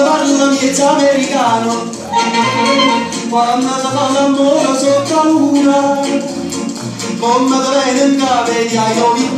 parla miezza americano. Quando la fa l'amore sotto la luna come te viene in capo di aioli